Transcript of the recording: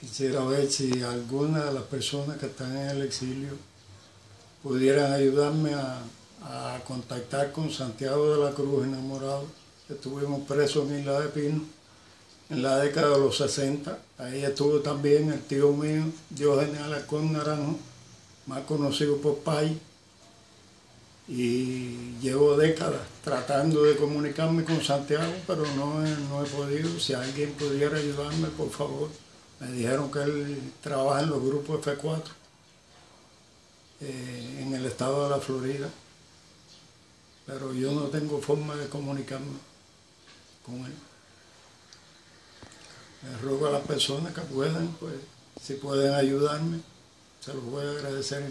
Quisiera ver si alguna de las personas que están en el exilio pudieran ayudarme a, contactar con Santiago de la Cruz enamorado. Estuvimos presos en Isla de Pino en la década de los 60. Ahí estuvo también el tío mío, Diógenes Alarcón Naranjo, más conocido por Pai. Y llevo décadas tratando de comunicarme con Santiago, pero no no he podido. Si alguien pudiera ayudarme, por favor. Me dijeron que él trabaja en los grupos F4 eh, en el estado de la Florida, pero yo no tengo forma de comunicarme con él. Le ruego a las personas que puedan, pues, si pueden ayudarme, se los voy a agradecer